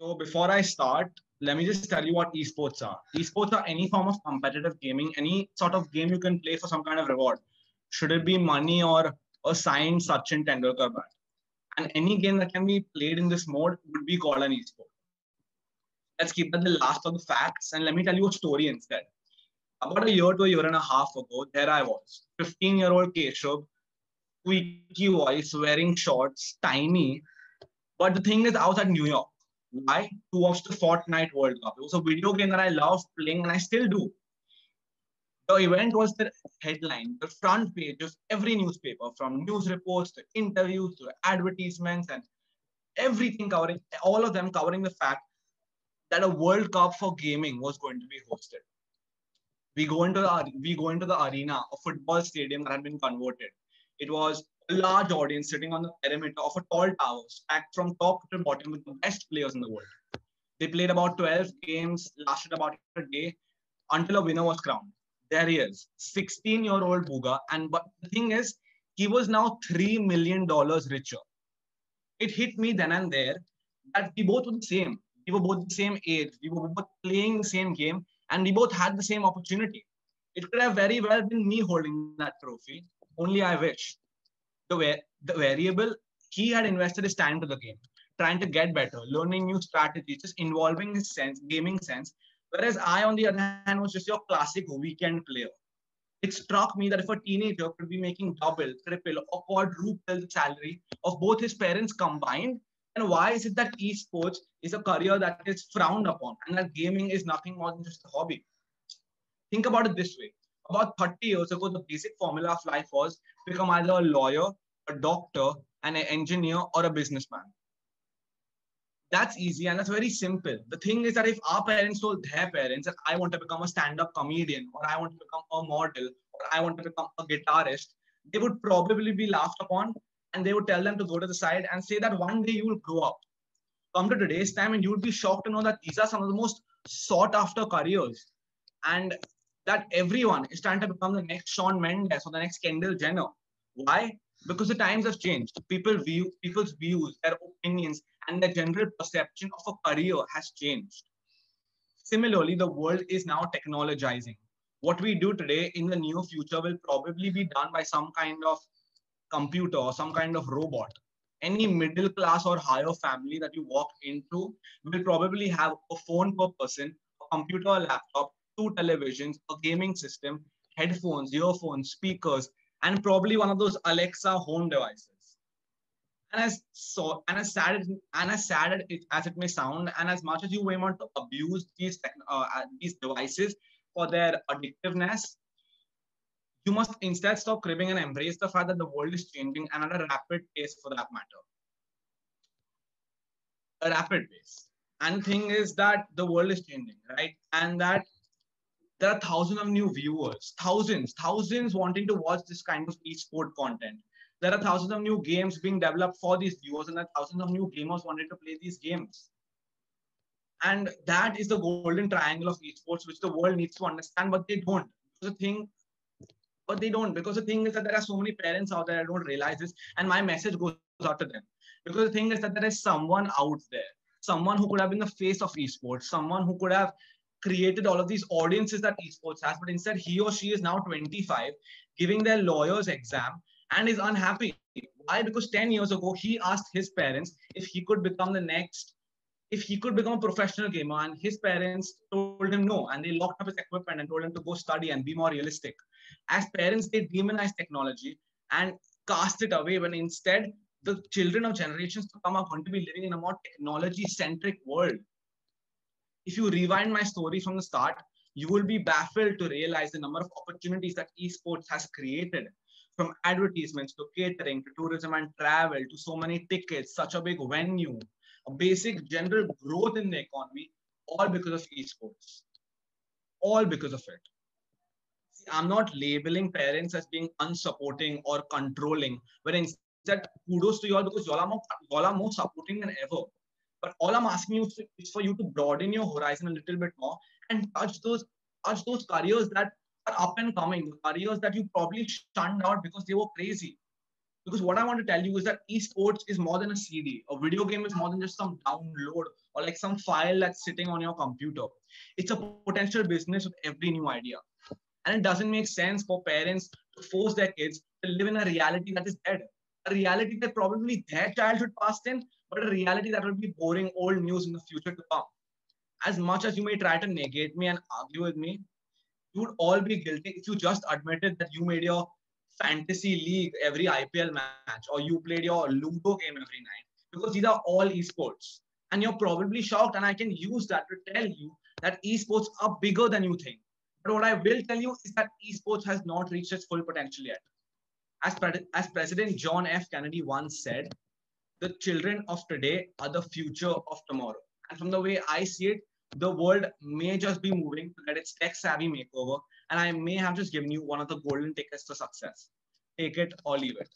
So before I start, let me just tell you what esports are. Esports are any form of competitive gaming, any sort of game you can play for some kind of reward. Should it be money or a signed Sachin Tendulkar bat? And any game that can be played in this mode would be called an esport. Let's keep that the last of the facts, and let me tell you a story instead. About a year to a year and a half ago, there I was, 15-year-old Keshubh, squeaky voice, wearing shorts, tiny. But the thing is, I was at New York why? To watch the Fortnite World Cup. It was a video game that I loved playing and I still do. The event was the headline, the front page of every newspaper, from news reports to interviews to advertisements and everything covering, all of them covering the fact that a World Cup for gaming was going to be hosted. We go into the we go into the arena, a football stadium that had been converted. It was a large audience sitting on the perimeter of a tall tower, stacked from top to bottom with the best players in the world. They played about 12 games, lasted about a day until a winner was crowned. There he is, 16 year old Bugha. And but the thing is, he was now $3 million richer. It hit me then and there that we both were the same. We were both the same age. We were both playing the same game and we both had the same opportunity. It could have very well been me holding that trophy. Only I wish the, the variable he had invested his time to the game, trying to get better, learning new strategies, just involving his sense, gaming sense. Whereas I, on the other hand, was just your classic weekend player. It struck me that if a teenager could be making double, triple, or quadruple the salary of both his parents combined, and why is it that esports is a career that is frowned upon and that gaming is nothing more than just a hobby? Think about it this way about 30 years ago, the basic formula of life was become either a lawyer, a doctor, an engineer, or a businessman. That's easy and that's very simple. The thing is that if our parents told their parents that I want to become a stand-up comedian, or I want to become a model, or I want to become a guitarist, they would probably be laughed upon and they would tell them to go to the side and say that one day you will grow up. Come to today's time and you would be shocked to know that these are some of the most sought after careers. And that everyone is trying to become the next Shawn Mendes or the next Kendall Jenner. Why? Because the times have changed. People view people's views, their opinions, and their general perception of a career has changed. Similarly, the world is now technologizing. What we do today in the near future will probably be done by some kind of computer or some kind of robot. Any middle class or higher family that you walk into will probably have a phone per person, a computer, a laptop, two televisions, a gaming system, headphones, earphones, speakers, and probably one of those Alexa home devices. And as so, and as sad as, and as sad as it may sound, and as much as you may want to abuse these uh, these devices for their addictiveness, you must instead stop cribbing and embrace the fact that the world is changing and at a rapid pace for that matter. A rapid pace. And the thing is that the world is changing, right? And that there are thousands of new viewers, thousands, thousands wanting to watch this kind of esport content. There are thousands of new games being developed for these viewers, and there are thousands of new gamers wanting to play these games. And that is the golden triangle of esports, which the world needs to understand, but they don't. The thing, but they don't, because the thing is that there are so many parents out there that don't realize this, and my message goes out to them. Because the thing is that there is someone out there, someone who could have been the face of esports, someone who could have created all of these audiences that esports has, but instead he or she is now 25, giving their lawyer's exam and is unhappy. Why? Because 10 years ago, he asked his parents if he could become the next, if he could become a professional gamer, and his parents told him no, and they locked up his equipment and told him to go study and be more realistic. As parents, they demonize technology and cast it away when instead the children of generations to come are going to be living in a more technology centric world if you rewind my story from the start, you will be baffled to realize the number of opportunities that esports has created from advertisements to catering to tourism and travel to so many tickets, such a big venue, a basic general growth in the economy, all because of esports. All because of it. See, I'm not labeling parents as being unsupporting or controlling, but instead, kudos to you all because y'all are more, y'all are more supporting than ever. But all I'm asking you is for you to broaden your horizon a little bit more and touch those touch those careers that are up and coming, careers that you probably shunned out because they were crazy. Because what I want to tell you is that esports is more than a CD. A video game is more than just some download or like some file that's sitting on your computer. It's a potential business with every new idea. And it doesn't make sense for parents to force their kids to live in a reality that is dead. A reality that probably their childhood passed in, but a reality that will be boring old news in the future to come. As much as you may try to negate me and argue with me, you would all be guilty if you just admitted that you made your fantasy league every IPL match or you played your Ludo game every night because these are all esports. And you're probably shocked, and I can use that to tell you that esports are bigger than you think. But what I will tell you is that esports has not reached its full potential yet. As, as President John F. Kennedy once said, the children of today are the future of tomorrow. And from the way I see it, the world may just be moving to get its tech savvy makeover, and I may have just given you one of the golden tickets to success. Take it or leave it.